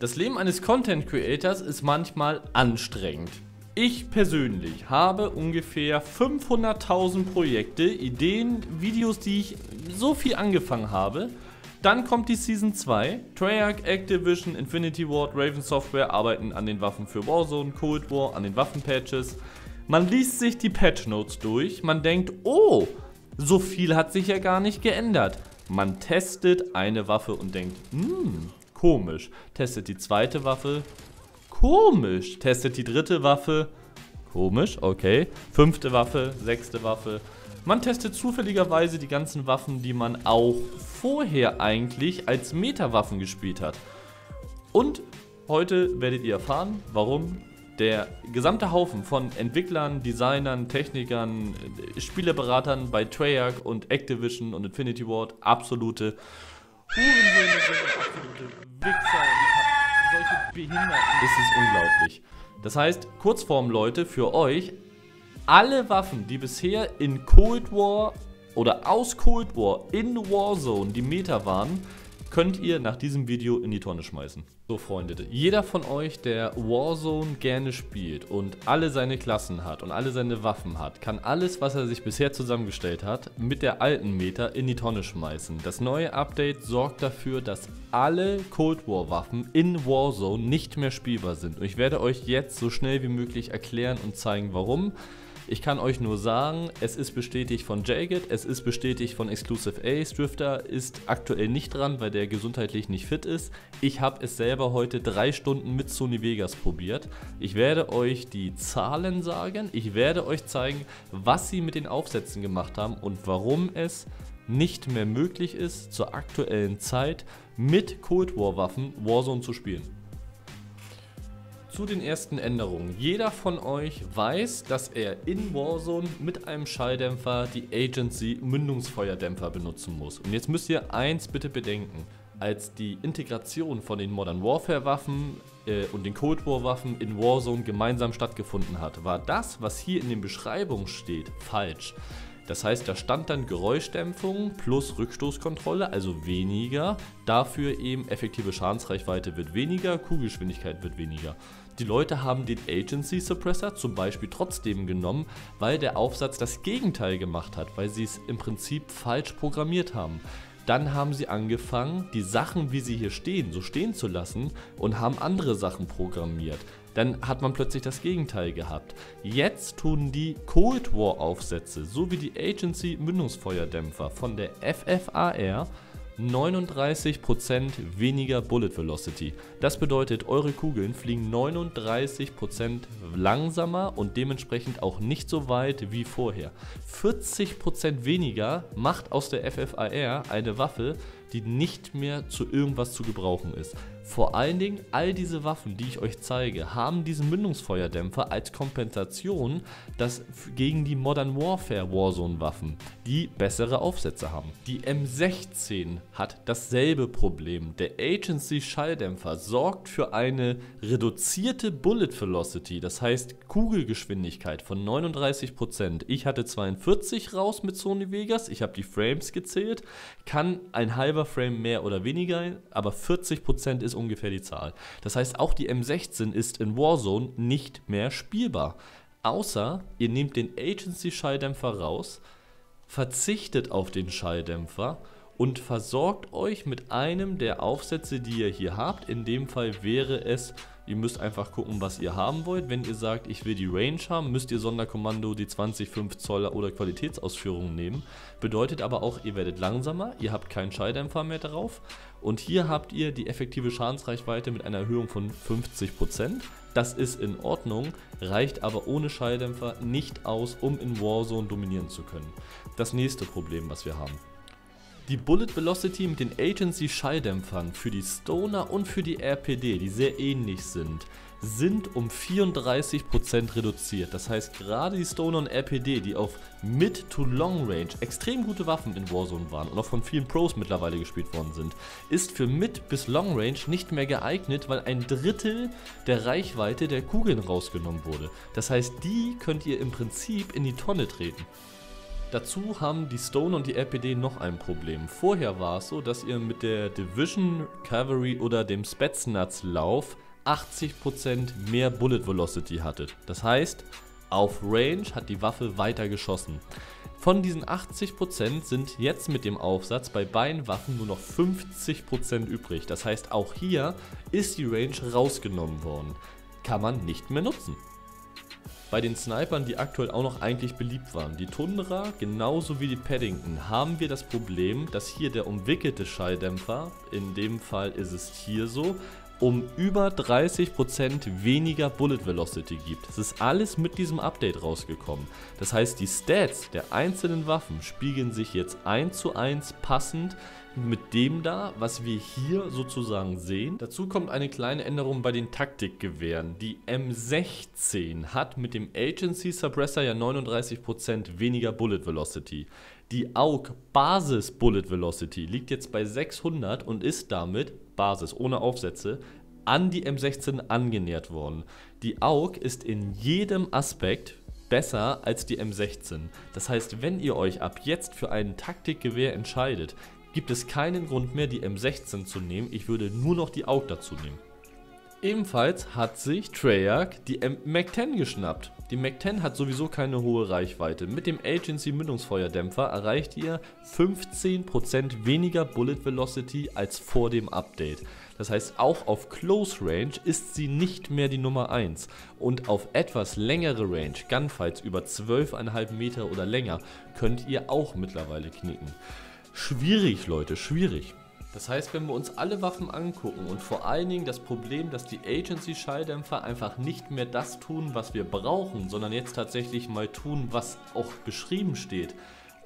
Das Leben eines Content Creators ist manchmal anstrengend. Ich persönlich habe ungefähr 500.000 Projekte, Ideen, Videos, die ich so viel angefangen habe. Dann kommt die Season 2. Treyarch, Activision, Infinity Ward, Raven Software arbeiten an den Waffen für Warzone, Cold War, an den Waffenpatches. Man liest sich die Patch Notes durch, man denkt, oh, so viel hat sich ja gar nicht geändert. Man testet eine Waffe und denkt, hm, komisch. Testet die zweite Waffe, komisch. Testet die dritte Waffe, komisch, okay. Fünfte Waffe, sechste Waffe. Man testet zufälligerweise die ganzen Waffen, die man auch vorher eigentlich als Meta-Waffen gespielt hat. Und heute werdet ihr erfahren, warum der gesamte Haufen von Entwicklern, Designern, Technikern, Spieleberatern bei Treyarch und Activision und Infinity Ward absolute Hurensöhne sind und absolute Wichser. Ich hab solche Behinderten. Das ist unglaublich. Das heißt, Kurzform, Leute, für euch, alle Waffen, die bisher in Cold War oder aus Cold War in Warzone die Meta waren, könnt ihr nach diesem Video in die Tonne schmeißen. So Freunde, jeder von euch, der Warzone gerne spielt und alle seine Klassen hat und alle seine Waffen hat, kann alles, was er sich bisher zusammengestellt hat, mit der alten Meta in die Tonne schmeißen. Das neue Update sorgt dafür, dass alle Cold War Waffen in Warzone nicht mehr spielbar sind. Und ich werde euch jetzt so schnell wie möglich erklären und zeigen, warum. Ich kann euch nur sagen, es ist bestätigt von Jagged, es ist bestätigt von Exclusive Ace. Drifter ist aktuell nicht dran, weil der gesundheitlich nicht fit ist. Ich habe es selber heute drei Stunden mit Sony Vegas probiert. Ich werde euch die Zahlen sagen, ich werde euch zeigen, was sie mit den Aufsätzen gemacht haben und warum es nicht mehr möglich ist, zur aktuellen Zeit mit Cold War Waffen Warzone zu spielen. Zu den ersten Änderungen. Jeder von euch weiß, dass er in Warzone mit einem Schalldämpfer die Agency Mündungsfeuerdämpfer benutzen muss. Und jetzt müsst ihr eins bitte bedenken. Als die Integration von den Modern Warfare Waffen äh, und den Cold War Waffen in Warzone gemeinsam stattgefunden hat, war das, was hier in den Beschreibungen steht, falsch. Das heißt, da stand dann Geräuschdämpfung plus Rückstoßkontrolle, also weniger. Dafür eben effektive Schadensreichweite wird weniger, Kugelgeschwindigkeit wird weniger. Die Leute haben den Agency Suppressor zum Beispiel trotzdem genommen, weil der Aufsatz das Gegenteil gemacht hat, weil sie es im Prinzip falsch programmiert haben. Dann haben sie angefangen, die Sachen, wie sie hier stehen, so stehen zu lassen und haben andere Sachen programmiert dann hat man plötzlich das Gegenteil gehabt. Jetzt tun die Cold War Aufsätze sowie die Agency Mündungsfeuerdämpfer von der FFAR 39% weniger Bullet Velocity. Das bedeutet, eure Kugeln fliegen 39% langsamer und dementsprechend auch nicht so weit wie vorher. 40% weniger macht aus der FFAR eine Waffe, die nicht mehr zu irgendwas zu gebrauchen ist. Vor allen Dingen, all diese Waffen, die ich euch zeige, haben diesen Mündungsfeuerdämpfer als Kompensation dass gegen die Modern Warfare Warzone Waffen, die bessere Aufsätze haben. Die M16 hat dasselbe Problem. Der Agency Schalldämpfer sorgt für eine reduzierte Bullet Velocity, das heißt Kugelgeschwindigkeit von 39%. Ich hatte 42 raus mit Sony Vegas, ich habe die Frames gezählt, kann ein halber Frame mehr oder weniger, aber 40% ist ungefähr die Zahl. Das heißt, auch die M16 ist in Warzone nicht mehr spielbar. Außer ihr nehmt den Agency-Schalldämpfer raus, verzichtet auf den Schalldämpfer und versorgt euch mit einem der Aufsätze, die ihr hier habt. In dem Fall wäre es, ihr müsst einfach gucken, was ihr haben wollt. Wenn ihr sagt, ich will die Range haben, müsst ihr Sonderkommando die 20,5 Zoll oder Qualitätsausführungen nehmen. Bedeutet aber auch, ihr werdet langsamer, ihr habt keinen Schalldämpfer mehr drauf. Und hier habt ihr die effektive Schadensreichweite mit einer Erhöhung von 50%. Das ist in Ordnung, reicht aber ohne Schalldämpfer nicht aus, um in Warzone dominieren zu können. Das nächste Problem, was wir haben. Die Bullet Velocity mit den Agency Schalldämpfern für die Stoner und für die RPD, die sehr ähnlich sind, sind um 34% reduziert. Das heißt, gerade die Stoner und RPD, die auf Mid to Long Range extrem gute Waffen in Warzone waren und auch von vielen Pros mittlerweile gespielt worden sind, ist für Mid bis Long Range nicht mehr geeignet, weil ein Drittel der Reichweite der Kugeln rausgenommen wurde. Das heißt, die könnt ihr im Prinzip in die Tonne treten. Dazu haben die Stone und die RPD noch ein Problem. Vorher war es so, dass ihr mit der Division, Cavalry oder dem Spetsnaz-Lauf 80% mehr Bullet Velocity hattet. Das heißt, auf Range hat die Waffe weiter geschossen. Von diesen 80% sind jetzt mit dem Aufsatz bei beiden Waffen nur noch 50% übrig. Das heißt, auch hier ist die Range rausgenommen worden. Kann man nicht mehr nutzen. Bei den Snipern, die aktuell auch noch eigentlich beliebt waren, die Tundra genauso wie die Paddington, haben wir das Problem, dass hier der umwickelte Schalldämpfer, in dem Fall ist es hier so, um über 30% weniger Bullet Velocity gibt. Das ist alles mit diesem Update rausgekommen. Das heißt, die Stats der einzelnen Waffen spiegeln sich jetzt 1 zu 1 passend mit dem da, was wir hier sozusagen sehen. Dazu kommt eine kleine Änderung bei den Taktikgewehren. Die M16 hat mit dem Agency Suppressor ja 39% weniger Bullet Velocity. Die AUG Basis Bullet Velocity liegt jetzt bei 600 und ist damit, Basis ohne Aufsätze, an die M16 angenähert worden. Die AUG ist in jedem Aspekt besser als die M16. Das heißt, wenn ihr euch ab jetzt für ein Taktikgewehr entscheidet, gibt es keinen Grund mehr, die M16 zu nehmen. Ich würde nur noch die AUG dazu nehmen. Ebenfalls hat sich Treyarch die Mac-10 geschnappt. Die Mac-10 hat sowieso keine hohe Reichweite. Mit dem Agency Mündungsfeuerdämpfer erreicht ihr 15% weniger Bullet Velocity als vor dem Update. Das heißt, auch auf Close Range ist sie nicht mehr die Nummer 1. Und auf etwas längere Range, Gunfights über 12,5 Meter oder länger, könnt ihr auch mittlerweile knicken. Schwierig, Leute, schwierig. Das heißt, wenn wir uns alle Waffen angucken und vor allen Dingen das Problem, dass die Agency-Schalldämpfer einfach nicht mehr das tun, was wir brauchen, sondern jetzt tatsächlich mal tun, was auch beschrieben steht,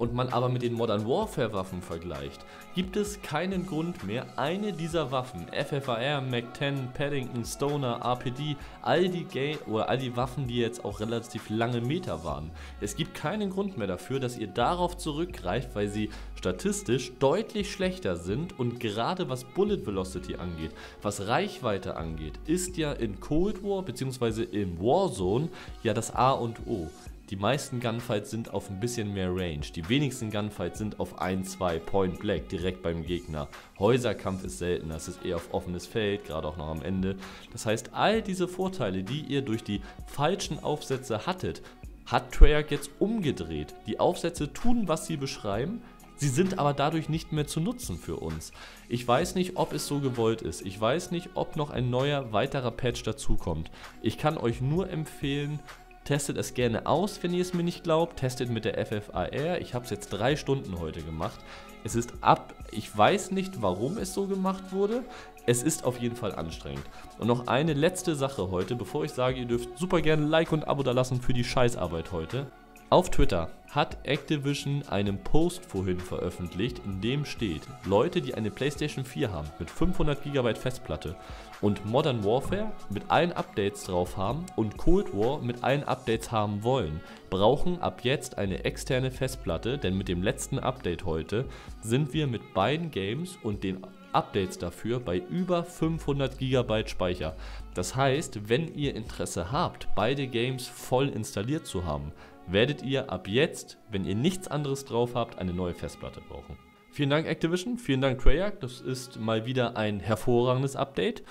und man aber mit den Modern Warfare Waffen vergleicht, gibt es keinen Grund mehr, eine dieser Waffen, FFAR, MAC-10, Paddington, Stoner, RPD, all die Game oder all die Waffen, die jetzt auch relativ lange Meter waren. Es gibt keinen Grund mehr dafür, dass ihr darauf zurückgreift, weil sie statistisch deutlich schlechter sind und gerade was Bullet Velocity angeht, was Reichweite angeht, ist ja in Cold War bzw. im Warzone ja das A und O. Die meisten Gunfights sind auf ein bisschen mehr Range. Die wenigsten Gunfights sind auf 1, 2, Point Black, direkt beim Gegner. Häuserkampf ist seltener, es ist eher auf offenes Feld, gerade auch noch am Ende. Das heißt, all diese Vorteile, die ihr durch die falschen Aufsätze hattet, hat Treyarch jetzt umgedreht. Die Aufsätze tun, was sie beschreiben, Sie sind aber dadurch nicht mehr zu nutzen für uns. Ich weiß nicht, ob es so gewollt ist. Ich weiß nicht, ob noch ein neuer weiterer Patch dazukommt. Ich kann euch nur empfehlen, Testet es gerne aus, wenn ihr es mir nicht glaubt. Testet mit der FFAR. Ich habe es jetzt drei Stunden heute gemacht. Es ist ab, ich weiß nicht, warum es so gemacht wurde. Es ist auf jeden Fall anstrengend. Und noch eine letzte Sache heute, bevor ich sage, ihr dürft super gerne Like und Abo da lassen für die Scheißarbeit heute. Auf Twitter hat Activision einen Post vorhin veröffentlicht, in dem steht, Leute, die eine PlayStation 4 haben mit 500 GB Festplatte und Modern Warfare mit allen Updates drauf haben und Cold War mit allen Updates haben wollen, brauchen ab jetzt eine externe Festplatte, denn mit dem letzten Update heute sind wir mit beiden Games und den Updates dafür bei über 500 GB Speicher. Das heißt, wenn ihr Interesse habt, beide Games voll installiert zu haben, werdet ihr ab jetzt, wenn ihr nichts anderes drauf habt, eine neue Festplatte brauchen. Vielen Dank Activision, vielen Dank Treyarch, das ist mal wieder ein hervorragendes Update.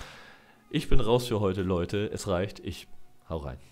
Ich bin raus für heute, Leute, es reicht, ich hau rein.